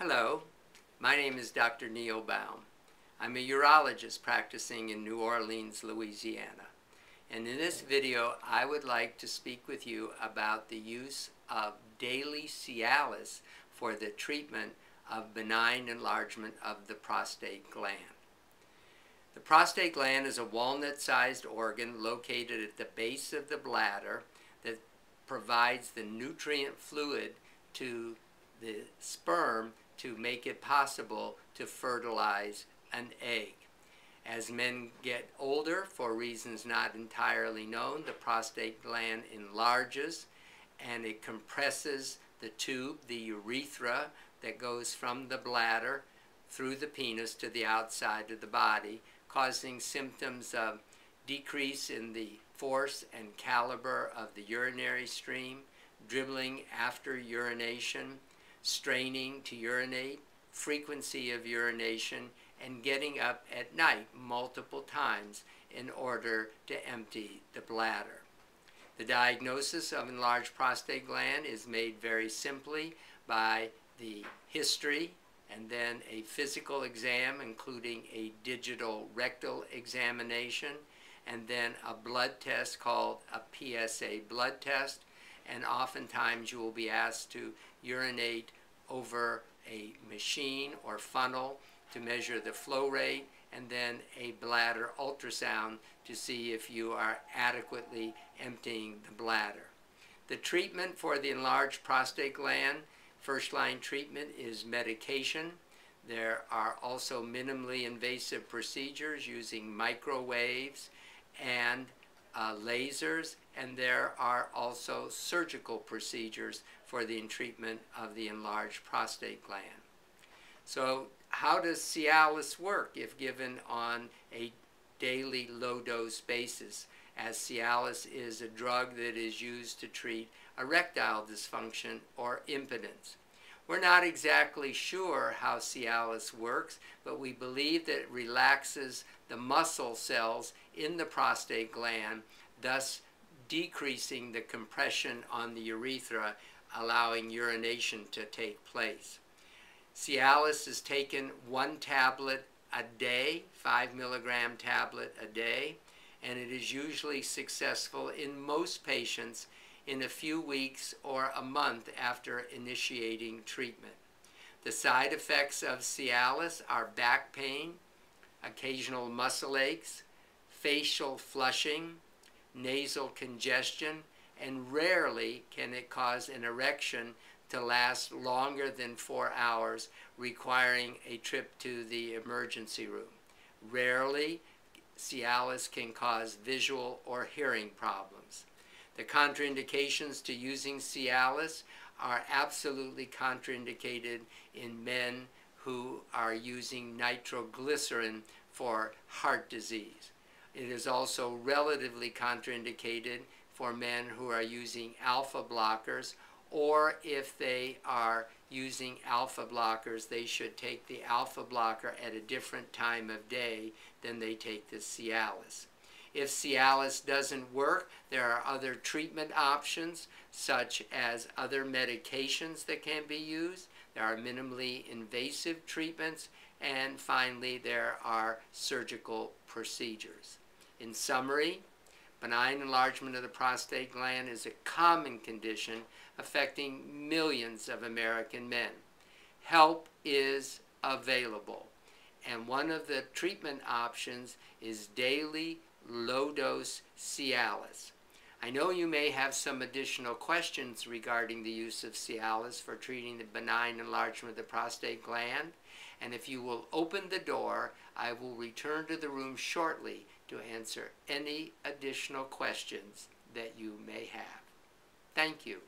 Hello, my name is Dr. Neil Baum. I'm a urologist practicing in New Orleans, Louisiana. And in this video, I would like to speak with you about the use of daily Cialis for the treatment of benign enlargement of the prostate gland. The prostate gland is a walnut-sized organ located at the base of the bladder that provides the nutrient fluid to the sperm to make it possible to fertilize an egg. As men get older, for reasons not entirely known, the prostate gland enlarges and it compresses the tube, the urethra, that goes from the bladder through the penis to the outside of the body, causing symptoms of decrease in the force and caliber of the urinary stream, dribbling after urination, straining to urinate, frequency of urination, and getting up at night multiple times in order to empty the bladder. The diagnosis of enlarged prostate gland is made very simply by the history and then a physical exam including a digital rectal examination and then a blood test called a PSA blood test and oftentimes you will be asked to urinate over a machine or funnel to measure the flow rate and then a bladder ultrasound to see if you are adequately emptying the bladder. The treatment for the enlarged prostate gland, first line treatment is medication. There are also minimally invasive procedures using microwaves and uh, lasers, and there are also surgical procedures for the treatment of the enlarged prostate gland. So how does Cialis work if given on a daily low-dose basis? As Cialis is a drug that is used to treat erectile dysfunction or impotence. We're not exactly sure how Cialis works, but we believe that it relaxes the muscle cells in the prostate gland, thus decreasing the compression on the urethra, allowing urination to take place. Cialis is taken one tablet a day, five milligram tablet a day, and it is usually successful in most patients in a few weeks or a month after initiating treatment. The side effects of Cialis are back pain, occasional muscle aches, facial flushing, nasal congestion, and rarely can it cause an erection to last longer than four hours, requiring a trip to the emergency room. Rarely, Cialis can cause visual or hearing problems. The contraindications to using Cialis are absolutely contraindicated in men who are using nitroglycerin for heart disease. It is also relatively contraindicated for men who are using alpha blockers or if they are using alpha blockers, they should take the alpha blocker at a different time of day than they take the Cialis. If Cialis doesn't work, there are other treatment options, such as other medications that can be used. There are minimally invasive treatments, and finally, there are surgical procedures. In summary, benign enlargement of the prostate gland is a common condition affecting millions of American men. Help is available, and one of the treatment options is daily low-dose Cialis. I know you may have some additional questions regarding the use of Cialis for treating the benign enlargement of the prostate gland, and if you will open the door, I will return to the room shortly to answer any additional questions that you may have. Thank you.